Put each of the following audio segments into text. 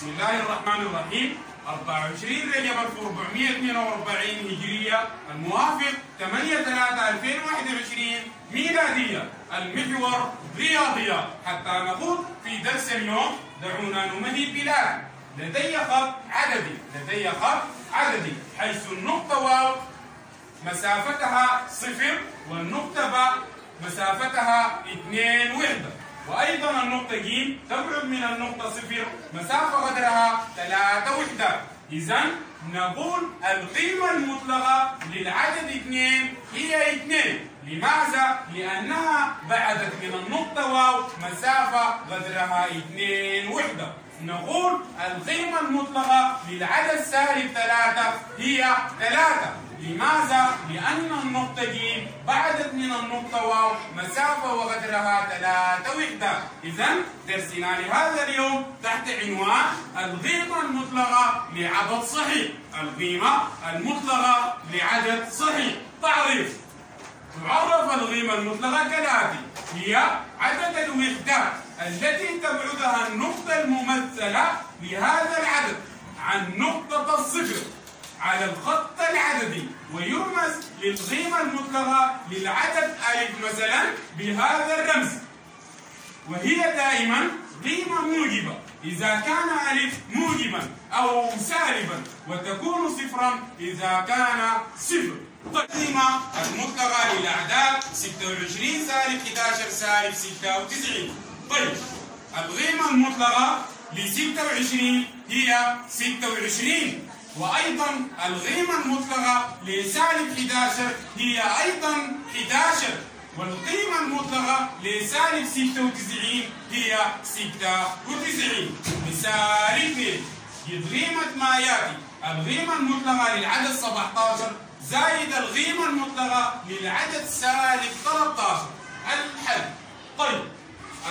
بسم الله الرحمن الرحيم. 24 رجب 1442 هجرية. الموافق 8 3 2021 ميلادية. المحور رياضيات حتى نخوض في درس اليوم دعونا نمهد بلاد لدي خط عددي. لدي خط عددي. حيث النقطة واو مسافتها صفر والنقطة باء مسافتها اثنين وحدة وأيضا النقطة ج تبعد من النقطة صفر. مسافة قدرها ثلاثة وحدات إذا نقول القيمة المطلقة للعدد اثنين هي اثنين. لماذا؟ لأنها بعدت من النقطة واو مسافة قدرها اثنين وحدة نقول القيمة المطلقة للعدد سالب ثلاثة هي ثلاثة. لماذا؟ لأن النقطة ج بعدت من النقطة واو مسافة وقدرها ثلاثة وحدات إذا درسنا لهذا اليوم تحت عنوان القيمة المطلقة لعدد صحيح. القيمة المطلقة لعدد صحيح. تعريف. تعرف القيمة المطلقة كالآتي. هي عدد الوحدات التي تبعدها النقطة الممثلة لهذا العدد عن نقطة الصفر. على الخط العددي ويرمز للقيمة المطلقة للعدد ألف مثلا بهذا الرمز. وهي دائما قيمة موجبة. إذا كان ألف موجبا أو سالبا وتكون صفرا إذا كان صفر. القيمة المطلقة للأعداد 26 سالب 11 سالب 96 طيب القيمة المطلقة ل 26 هي 26 وأيضا القيمة المطلقة لسالب 11 هي أيضا 11 والقيمة المطلقة لسالب 96 هي 96 مثال اثنين قيمة ما يأتي القيمة المطلقة للعدد 17 زائد القيمة المطلقة للعدد سالب 13 الحل. طيب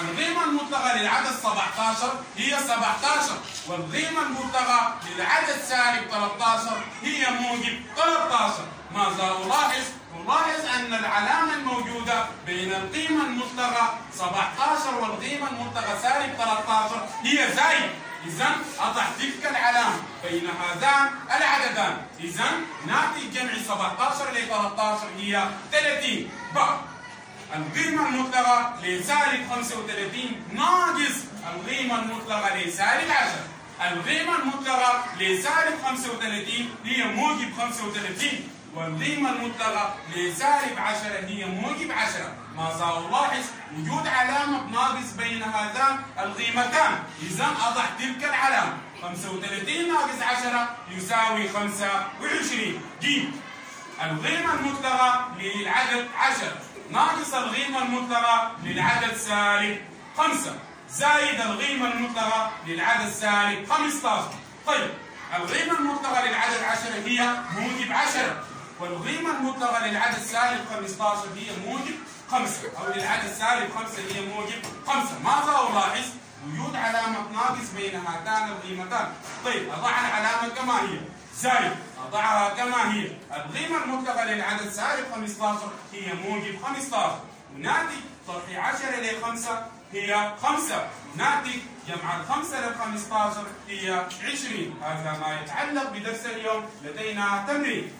القيمة المطلقة للعدد 17 هي 17 والقيمة المطلقة للعدد سالب 13 هي موجب 13 ماذا ألاحظ؟ ألاحظ أن العلامة الموجودة بين القيمة المطلقة 17 والقيمة المطلقة سالب 13 هي زائد إذا أضع تلك العلامة. بين هذان العددان. إذا ناتج جمع 17 ل 13 هي 30 بعد القيمة المطلقة لسالب 35 ناقص القيمة المطلقة لسالب 10 القيمة المطلقة لسالب 35 هي موجب 35 والقيمة المطلقة لسالب 10 هي موجب 10 ماذا ألاحظ؟ وجود علامة ناقص بين هذان القيمتان. إذا أضع تلك العلامة. 35 ناقص 10 يساوي 25 ج القيمة المطلقة للعدد 10 ناقص القيمة المطلقة للعدد سالب 5 زائد القيمة المطلقة للعدد سالب 15 طيب القيمة المطلقة للعدد 10 هي موجب 10 والقيمة المطلقة للعدد سالب 15 هي موجب 5 أو للعدد سالب 5 هي موجب 5 ماذا ألاحظ؟ وجود علامة ناقص بين هاتان القيمتان طيب أضع العلامة كما هي. زائد أضعها كما هي. القيمة المطلقة للعدد سالب 15 هي موجب 15 وناتج طرح 10 إلى 5 هي 5 ناتج جمع الخمسة لل 15 هي 20 هذا ما يتعلق بدرس اليوم لدينا تمرين.